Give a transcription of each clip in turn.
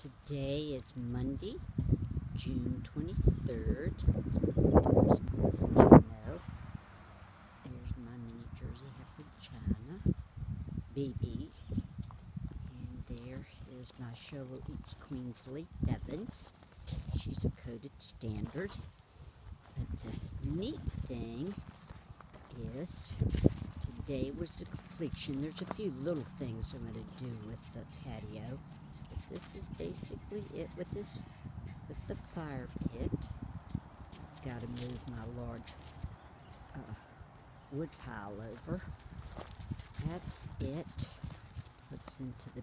Today is Monday, June 23rd. There's my mini Jersey Heifer China, BB. And there is my Shovel Eats Queensley Evans. She's a coated standard. But the neat thing is today was the completion. There's a few little things I'm going to do with the patio. This is basically it with this, with the fire pit. Got to move my large uh, wood pile over. That's it. Puts into the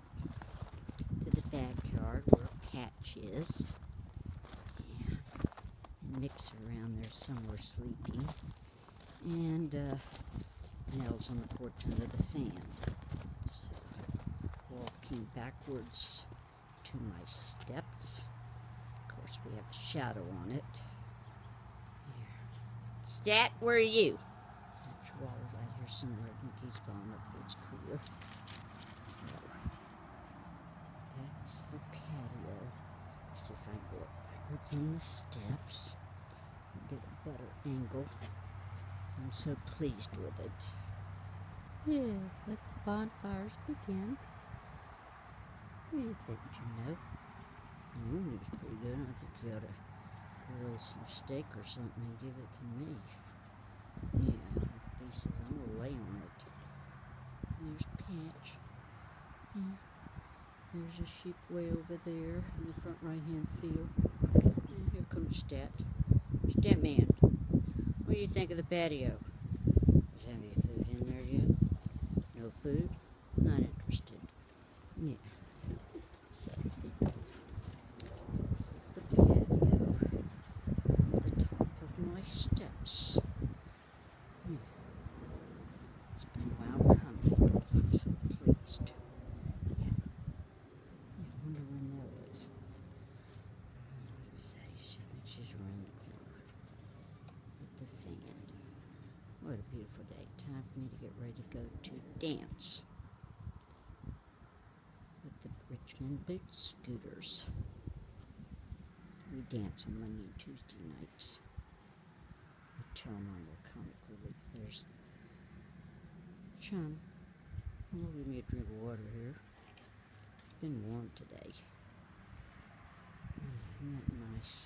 to the backyard where Patch is. And mix around there somewhere sleeping. And uh, Nell's on the porch under the fan. So, walking backwards to my steps. Of course, we have a shadow on it. Here. Stat, where are you? Chihuahua's out here somewhere. I think he's gone up where it's cooler. So, that's the patio. See if I go backwards in the steps and get a better angle. I'm so pleased with it. Yeah, let the bonfires begin. What do you think, Juno? It was pretty good. I think you ought to grill some steak or something and give it to me. Yeah, pieces. I'm gonna lay on it. There's Patch. Yeah. There's a sheep way over there in the front right hand field. And here comes Stat. Stat man. What do you think of the patio? Is there any food in there yet? No food? Not interested. Yeah. So, this is the patio. The top of my steps. Yeah. It's been a while coming. I'm so pleased. Yeah. Yeah, I wonder where Nell is. Let's see. I think she's around the corner with the fan. What a beautiful day. Time for me to get ready to go to dance with the Richmond Boot Scooters. We dance on Monday and Tuesday nights. We tell them on their comic relief. There's Chum. Well, give me a drink of water here. It's been warm today. Mm, Isn't that nice?